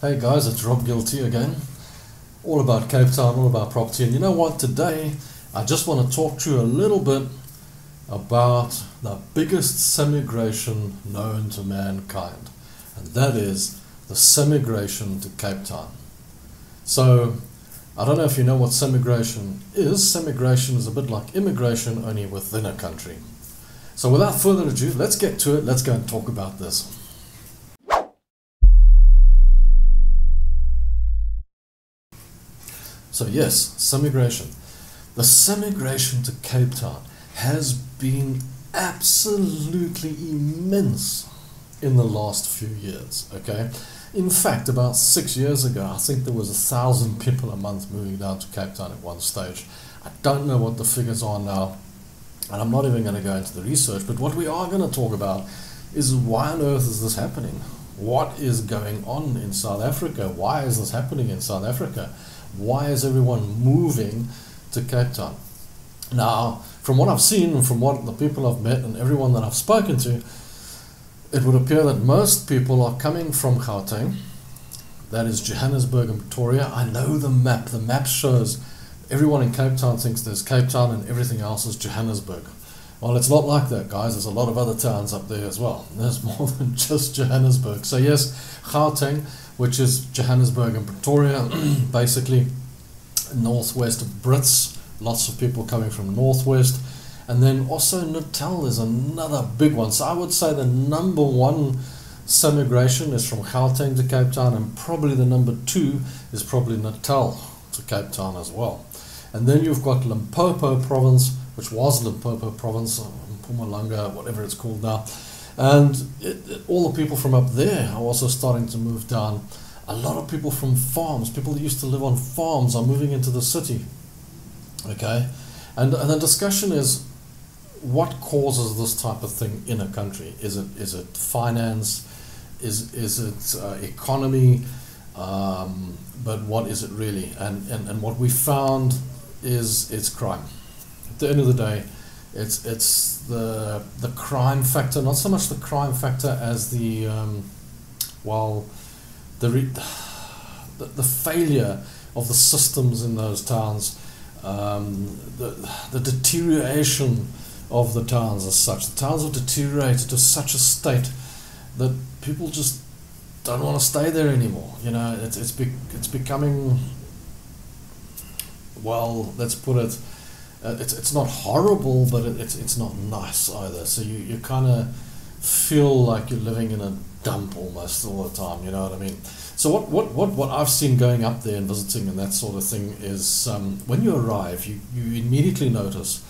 Hey guys, it's Rob GillT again. All about Cape Town, all about property. And you know what? Today, I just want to talk to you a little bit about the biggest semigration known to mankind, and that is the semigration to Cape Town. So, I don't know if you know what semigration is. Semigration is a bit like immigration, only within a country. So, without further ado, let's get to it. Let's go and talk about this. So, yes, semigration. The semigration to Cape Town has been absolutely immense in the last few years. Okay, in fact, about six years ago, I think there was a thousand people a month moving down to Cape Town at one stage. I don't know what the figures are now, and I'm not even going to go into the research. But what we are going to talk about is why on earth is this happening? What is going on in South Africa? Why is this happening in South Africa? Why is everyone moving to Cape Town? Now, from what I've seen and from what the people I've met and everyone that I've spoken to, it would appear that most people are coming from Gauteng. That is Johannesburg and Pretoria. I know the map. The map shows everyone in Cape Town thinks there's Cape Town and everything else is Johannesburg. Well, it's not like that, guys. There's a lot of other towns up there as well. There's more than just Johannesburg. So, yes, Gauteng, which is Johannesburg and Pretoria, basically northwest of Brits, lots of people coming from northwest. And then also Natal is another big one. So I would say the number one semigration is from Gauteng to Cape Town, and probably the number two is probably Natal to Cape Town as well. And then you've got Limpopo province, which was Limpopo province, uh, Mpumalanga, whatever it's called now. And it, it, all the people from up there are also starting to move down. A lot of people from farms, people that used to live on farms, are moving into the city. Okay? And, and the discussion is what causes this type of thing in a country? Is it is it finance? Is is it uh, economy? Um, but what is it really? And, and and what we found is it's crime. At the end of the day, it's it's the the crime factor, not so much the crime factor as the um, well, the, the the failure of the systems in those towns, um, the the deterioration of the towns as such. The towns have deteriorated to such a state that people just don't want to stay there anymore. You know, it's it's be, it's becoming well. Let's put it. Uh, it's it's not horrible, but it, it's it's not nice either. So you, you kind of feel like you're living in a dump almost all the time. You know what I mean? So what, what, what, what I've seen going up there and visiting and that sort of thing is um, when you arrive, you, you immediately notice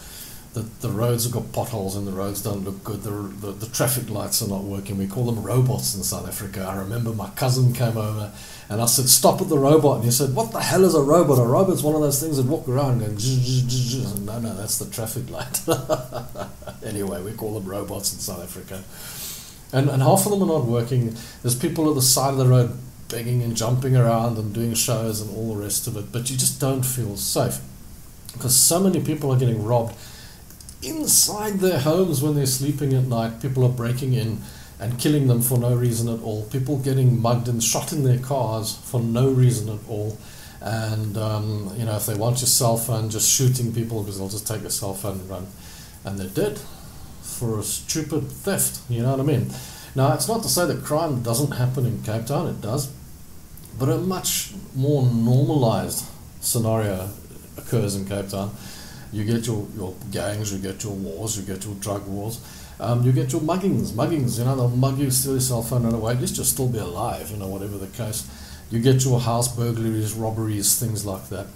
the, the roads have got potholes and the roads don't look good. The, the, the traffic lights are not working. We call them robots in South Africa. I remember my cousin came over and I said, Stop at the robot. And he said, What the hell is a robot? A robot's one of those things that walk around going, No, no, that's the traffic light. anyway, we call them robots in South Africa. And, and half of them are not working. There's people at the side of the road begging and jumping around and doing shows and all the rest of it, but you just don't feel safe because so many people are getting robbed inside their homes when they're sleeping at night. People are breaking in and killing them for no reason at all. People getting mugged and shot in their cars for no reason at all. And um, you know, if they want your cell phone, just shooting people because they'll just take your cell phone and run, and they're dead for a stupid theft. You know what I mean? Now, it's not to say that crime doesn't happen in Cape Town. It does, but a much more normalized scenario occurs in Cape Town you get your, your gangs, you get your wars, you get your drug wars, um, you get your muggings. Muggings, you know, they'll mug you, steal your cell phone, run away. At least you'll still be alive, you know, whatever the case. You get your house burglaries, robberies, things like that.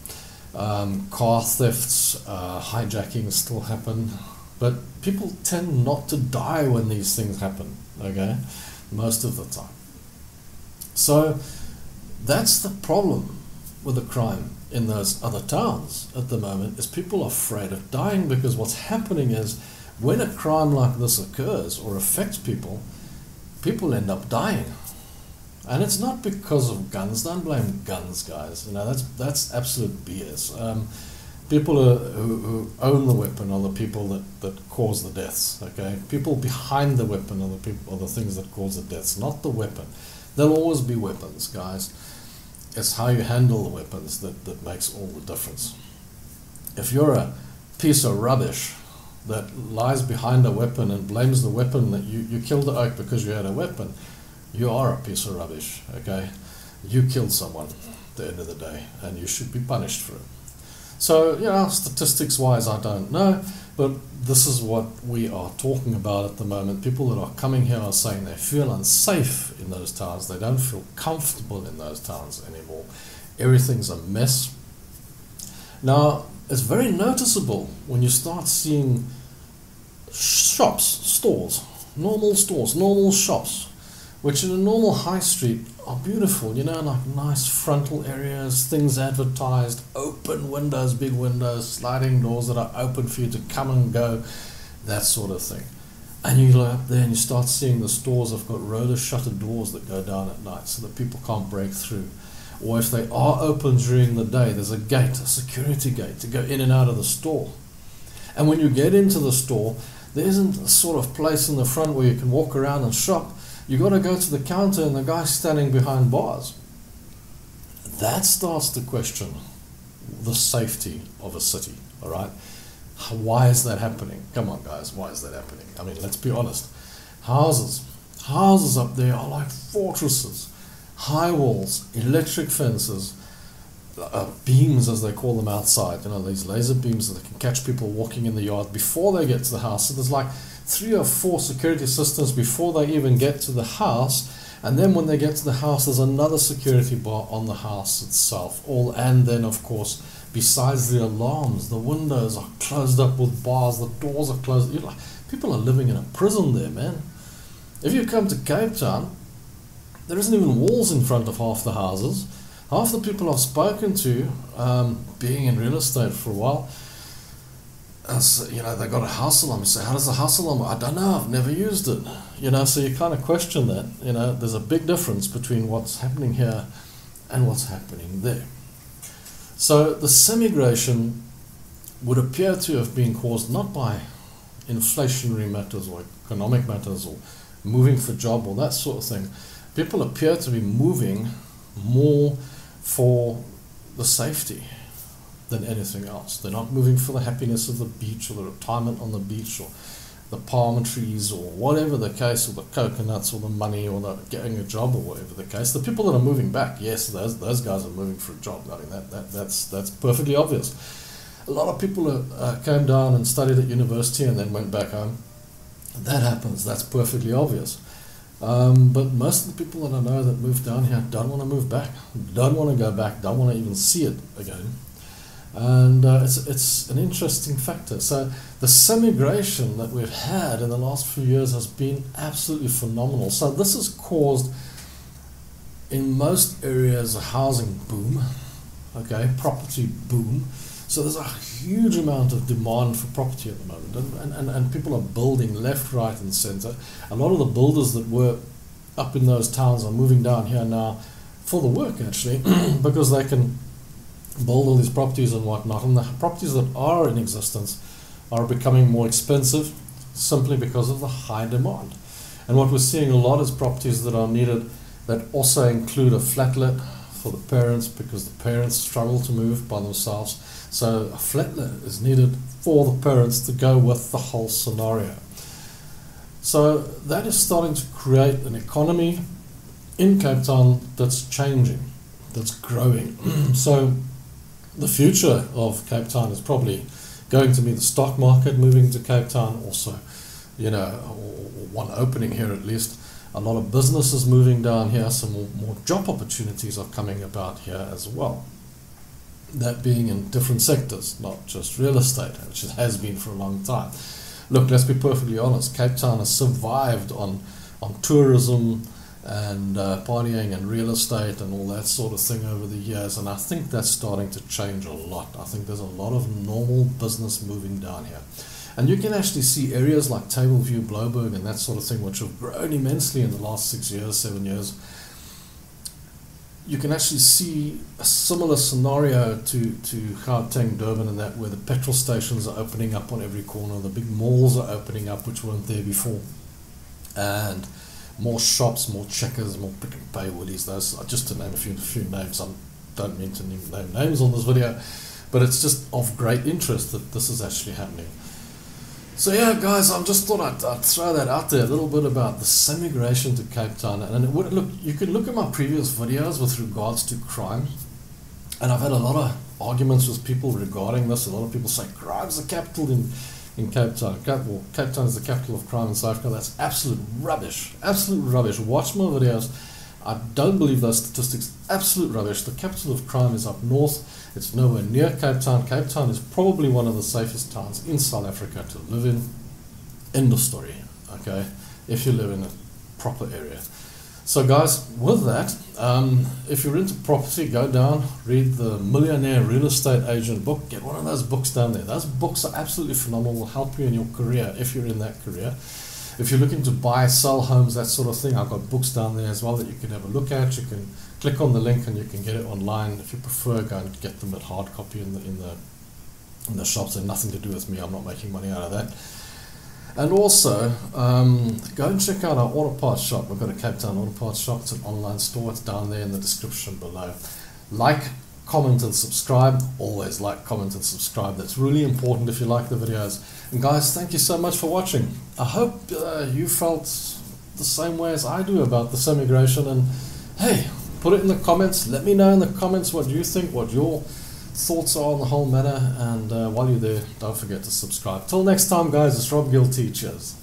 Um, car thefts, uh, hijackings still happen. But people tend not to die when these things happen, okay? Most of the time. So that's the problem with the crime in those other towns at the moment is people are afraid of dying because what's happening is when a crime like this occurs or affects people, people end up dying. And it's not because of guns. Don't blame guns, guys. You know that's that's absolute BS. Um, people are, who, who own the weapon are the people that, that cause the deaths. Okay, people behind the weapon are the people are the things that cause the deaths, not the weapon. There'll always be weapons, guys. It's how you handle the weapons that, that makes all the difference. If you're a piece of rubbish that lies behind a weapon and blames the weapon that you, you killed the oak because you had a weapon, you are a piece of rubbish, okay? You killed someone at the end of the day, and you should be punished for it. So, you know, statistics wise, I don't know, but this is what we are talking about at the moment. People that are coming here are saying they feel unsafe in those towns, they don't feel comfortable in those towns anymore. Everything's a mess. Now, it's very noticeable when you start seeing shops, stores, normal stores, normal shops which in a normal high street are beautiful, you know, like nice frontal areas, things advertised, open windows, big windows, sliding doors that are open for you to come and go, that sort of thing. And you go up there and you start seeing the stores have got roller shutter doors that go down at night so that people can't break through. Or if they are open during the day, there's a gate, a security gate to go in and out of the store. And when you get into the store, there isn't a sort of place in the front where you can walk around and shop you got to go to the counter and the guy's standing behind bars. That starts to question the safety of a city, all right? Why is that happening? Come on, guys, why is that happening? I mean, let's be honest. Houses, houses up there are like fortresses, high walls, electric fences, uh, beams as they call them outside. You know, these laser beams that can catch people walking in the yard before they get to the house. So there's like three or four security systems before they even get to the house. And then when they get to the house, there's another security bar on the house itself. All and then of course, besides the alarms, the windows are closed up with bars, the doors are closed. Like, people are living in a prison there, man. If you come to Cape Town, there isn't even walls in front of half the houses. Half the people I've spoken to, um, being in real estate for a while, as you know, they got a house alarm. You say, how does the house alarm? I don't know. I've never used it. You know, so you kind of question that. You know, there's a big difference between what's happening here and what's happening there. So the semigration would appear to have been caused not by inflationary matters or economic matters or moving for job or that sort of thing. People appear to be moving more for the safety than anything else. They're not moving for the happiness of the beach or the retirement on the beach or the palm trees or whatever the case, or the coconuts or the money or the getting a job or whatever the case. The people that are moving back, yes, those, those guys are moving for a job. I mean, that, that, that's, that's perfectly obvious. A lot of people uh, came down and studied at university and then went back home. That happens, that's perfectly obvious. Um, but most of the people that I know that moved down here don't want to move back, don't want to go back, don't want to even see it again and uh, it's, it's an interesting factor. So the semigration that we've had in the last few years has been absolutely phenomenal. So this has caused, in most areas, a housing boom, okay, property boom. So there's a huge amount of demand for property at the moment, and, and, and people are building left, right, and centre. A lot of the builders that were up in those towns are moving down here now for the work actually, because they can build all these properties and whatnot, and the properties that are in existence are becoming more expensive simply because of the high demand. And what we're seeing a lot is properties that are needed that also include a flatlet for the parents because the parents struggle to move by themselves. So a flatlet is needed for the parents to go with the whole scenario. So that is starting to create an economy in Cape Town that's changing, that's growing. so the future of Cape Town is probably going to be the stock market moving to Cape Town, also, you know, one opening here at least. A lot of businesses moving down here, some more, job opportunities are coming about here as well. That being in different sectors, not just real estate, which it has been for a long time. Look, let's be perfectly honest, Cape Town has survived on, on tourism, and uh, partying and real estate and all that sort of thing over the years. And I think that's starting to change a lot. I think there's a lot of normal business moving down here. And you can actually see areas like Tableview, Blouberg, and that sort of thing, which have grown immensely in the last six years, seven years. You can actually see a similar scenario to, to Gauteng, Durban, and that, where the petrol stations are opening up on every corner, the big malls are opening up, which weren't there before. And more shops, more checkers, more Pick n Pay woolies. Those just to name a few, few names. I don't mean to name names on this video, but it's just of great interest that this is actually happening. So yeah, guys, I just thought I'd, I'd, throw that out there a little bit about the semigration to Cape Town, and it would look. You can look at my previous videos with regards to crime, and I've had a lot of arguments with people regarding this. A lot of people say crime's the capital in in Cape Town. Cape, well, Cape Town is the capital of crime in South Africa. That's absolute rubbish. Absolute rubbish. Watch my videos. I don't believe those statistics. Absolute rubbish. The capital of crime is up north. It's nowhere near Cape Town. Cape Town is probably one of the safest towns in South Africa to live in. End of story. Okay, if you live in a proper area. So, guys, with that, um, if you're into property, go down, read the Millionaire Real Estate Agent book. Get one of those books down there. Those books are absolutely phenomenal, will help you in your career if you're in that career. If you're looking to buy, sell homes, that sort of thing, I've got books down there as well that you can have a look at. You can click on the link and you can get it online. If you prefer, go and get them at hard copy in the in the in the shops. And nothing to do with me. I'm not making money out of that. And also, um, go and check out our auto parts shop. We've got a Cape Town auto parts shop. It's an online store. It's down there in the description below. Like, comment, and subscribe. Always like, comment, and subscribe. That's really important if you like the videos. And guys, thank you so much for watching. I hope uh, you felt the same way as I do about this semigration. And hey, put it in the comments. Let me know in the comments what you think, what your thoughts on the whole matter. And uh, while you're there, don't forget to subscribe. Till next time, guys, it's Rob Gill Teachers.